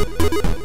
you